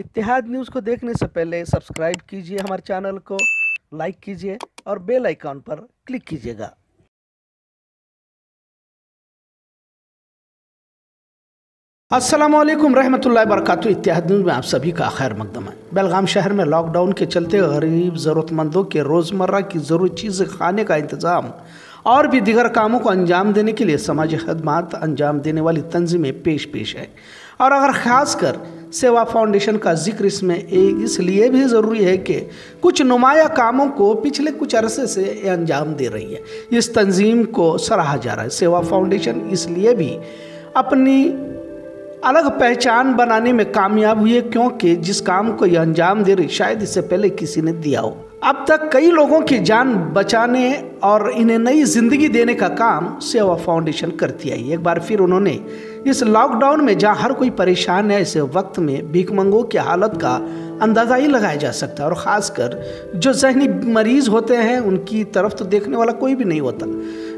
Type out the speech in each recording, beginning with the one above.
इतिहाद news को देखने से पहले सब्सक्राइब कीजिए हमारे चैनल को, लाइक कीजिए और बेल आइकॉन पर क्लिक कीजिएगा। वालेकुम रहमतुल्लाहि वरकत इतिहाद न्यूज़ में आप सभी का खैर मकदम है। बेलगाम शहर में लॉकडाउन के चलते गरीब, ज़रूरतमंदों के रोज़मर्रा की ज़रूरी चीज़ खाने का इंतज़ाम और भी दिगर कामों को अंजाम देने के लिए समाजी खदमात अंजाम देने वाली तंजीमें पेश पेश है। और अगर ख़ास कर सेवा फाउंडेशन का ज़िक्र इसमें एक इसलिए भी ज़रूरी है कि कुछ नुमाया कामों को पिछले कुछ अरसे से अंजाम दे रही है। इस तंजीम को सराहा जा रहा है। सेवा फाउंडेशन इसलिए भी अपनी अलग पहचान बनाने में कामयाब हुई है, क्योंकि जिस काम को यह अंजाम दे रही, शायद इससे पहले किसी ने दिया हो। अब तक कई लोगों की जान बचाने और इन्हें नई ज़िंदगी देने का काम सेवा फाउंडेशन करती आई एक बार फिर उन्होंने इस लॉकडाउन में जहाँ हर कोई परेशान है ऐसे वक्त में भीखमंगों की हालत का अंदाज़ा ही लगाया जा सकता है। और ख़ासकर जो जहनी मरीज़ होते हैं, उनकी तरफ़ तो देखने वाला कोई भी नहीं होता।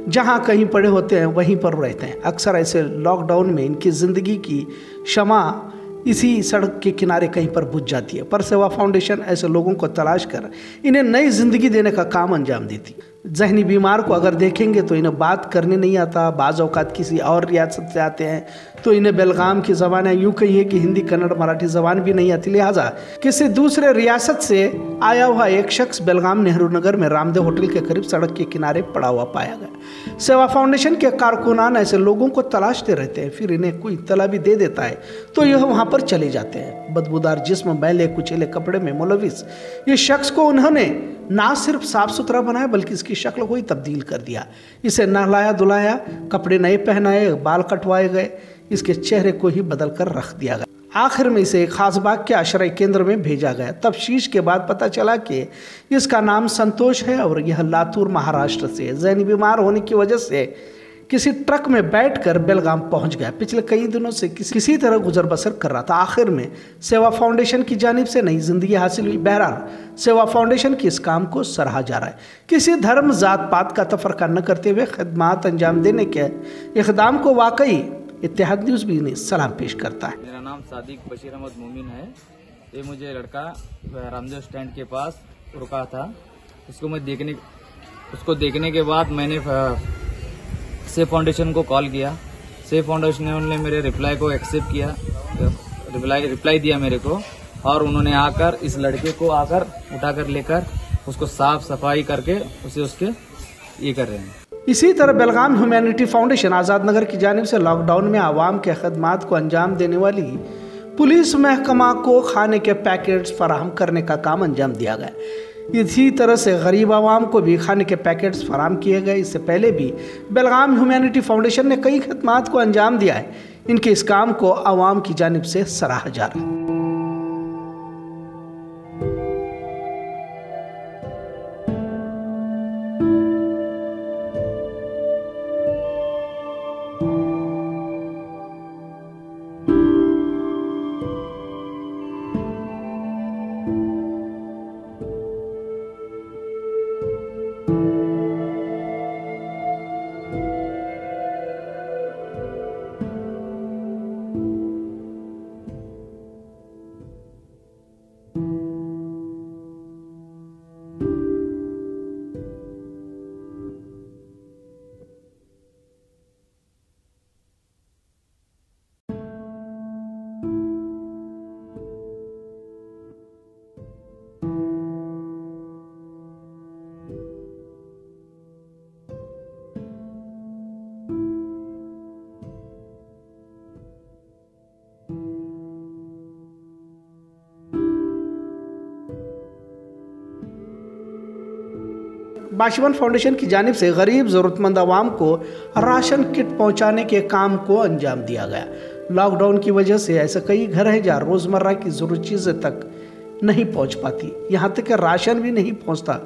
जहाँ कहीं पड़े होते हैं, वहीं पर रहते हैं। अक्सर ऐसे लॉकडाउन में इनकी ज़िंदगी की क्षमा इसी सड़क के किनारे कहीं पर बुझ जाती है। पर सेवा फाउंडेशन ऐसे लोगों को तलाश कर, इन्हें नई ज़िंदगी देने का काम अंजाम देती। जहनी बीमार को अगर देखेंगे तो इन्हें बात करने नहीं आता, बाज़ अवकात किसी और रियासत से आते हैं। तो इन्हें बेलगाम की ज़बान है, यूँ कहिए कि हिंदी, कन्नड़, मराठी ज़बान भी नहीं आती। लिहाजा किसी दूसरे रियासत से आया हुआ एक शख्स बेलगाम नेहरू नगर में रामदेव होटल के करीब सड़क के किनारे पड़ा हुआ पाया गया। सेवा फाउंडेशन के कारकुनान ऐसे लोगों को तलाशते रहते हैं, फिर इन्हें कोई इतला भी दे देता है तो यह वहाँ पर चले जाते हैं। बदबूदार जिस्म मैले कुचेले कपड़े में मुलविस। ये शख्स को उन्होंने ना सिर्फ़ साफ़ सुथरा बनाया, बल्कि इसकी शक्ल को ही तब्दील कर दिया। इसे नहलाया धुलाया, कपड़े नए पहनाए, बाल कटवाए गए, इसके चेहरे को ही बदल कर रख दिया गया। आखिर में इसे खासबाग के आश्रय केंद्र में भेजा गया। तब शीश के बाद पता चला कि इसका नाम संतोष है और यह लातूर महाराष्ट्र से जैन बीमार होने की वजह से किसी ट्रक में बैठकर बेलगाम पहुँच गया। पिछले कई दिनों से किसी, किसी तरह गुजर बसर कर रहा था। आखिर में सेवा फाउंडेशन की जानब से नई ज़िंदगी हासिल हुई। बहरहाल सेवा फाउंडेशन की इस काम को सराहा जा रहा है। किसी धर्म जात पात का तफरका न करते हुए खदमात अंजाम देने के इकदाम को वाकई इतिहाद न्यूज़ भी इन्हें सलाम पेश करता है। मेरा नाम सादिक बशीर अहमद मोमिन है। ये मुझे लड़का रामदेव स्टैंड के पास रुका था। उसको मैं देखने उसको देखने के बाद मैंने सेफ़ फाउंडेशन को कॉल किया। सेफ़ फाउंडेशन ने मेरे रिप्लाई को एक्सेप्ट किया। रिप्लाई रिप्लाई दिया मेरे को। और उन्होंने आकर इस लड़के को आकर उठाकर लेकर उसको साफ़ सफ़ाई करके उसे उसके ये कर रहे हैं। इसी तरह बेलगाम ह्यूमैनिटी फाउंडेशन आज़ाद नगर की जानब से लॉकडाउन में आवाम के खदमात को अंजाम देने वाली पुलिस महकमा को खाने के पैकेट्स फराहम करने का काम अंजाम दिया गया। इसी तरह से गरीब आवाम को भी खाने के पैकेट्स फराम किए गए। इससे पहले भी बेलगाम ह्यूमैनिटी फाउंडेशन ने कई खदमात को अंजाम दिया है। इनके इस काम को आवाम की जानब से सराहा जा रहा है। बाशिवन फाउंडेशन की जानब से गरीब ज़रूरतमंद आवाम को राशन किट पहुँचाने के काम को अंजाम दिया गया। लॉकडाउन की वजह से ऐसे कई घर हैं जहाँ रोज़मर्रा की ज़रूरत चीज़ें तक नहीं पहुँच पाती। यहाँ तक कि राशन भी नहीं पहुँचता।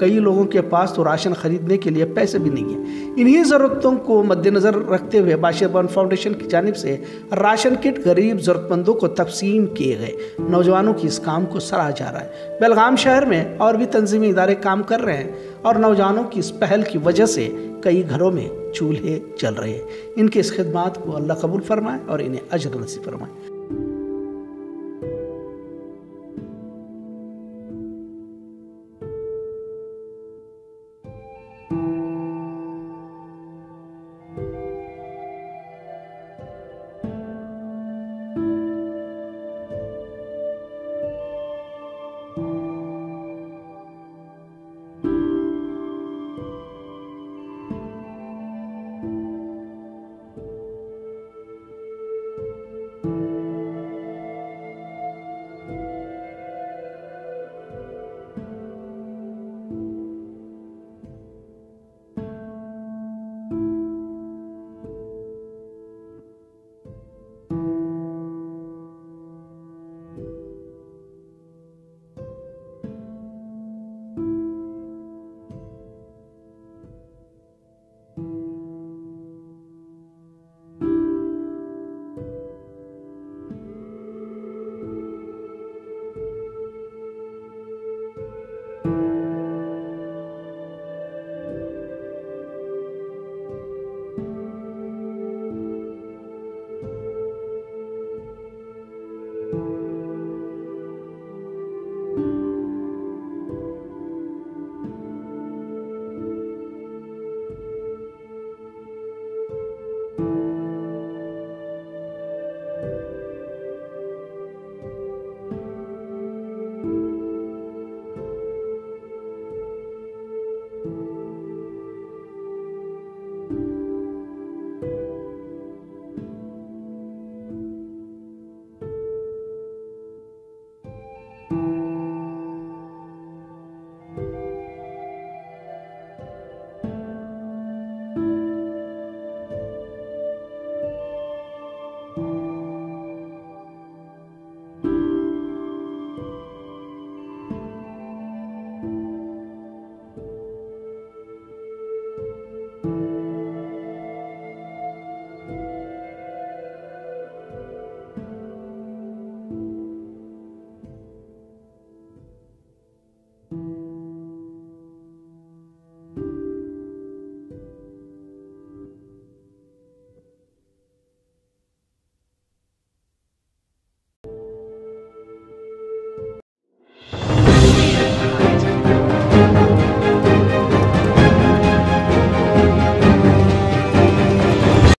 कई लोगों के पास तो राशन खरीदने के लिए पैसे भी नहीं है। इन्हीं ज़रूरतों को मद्देनज़र रखते हुए बाशियाबान फाउंडेशन की जानब से राशन किट गरीब ज़रूरतमंदों को तकसीम किए गए। नौजवानों की इस काम को सराहा जा रहा है। बेलगाम शहर में और भी तंजीमी इदारे काम कर रहे हैं और नौजवानों की इस पहल की वजह से कई घरों में चूल्हे चल रहे हैं। इनके इस खदमात को अल्लाह कबूल फरमाए और इन्हें अजर नसीब फरमाए।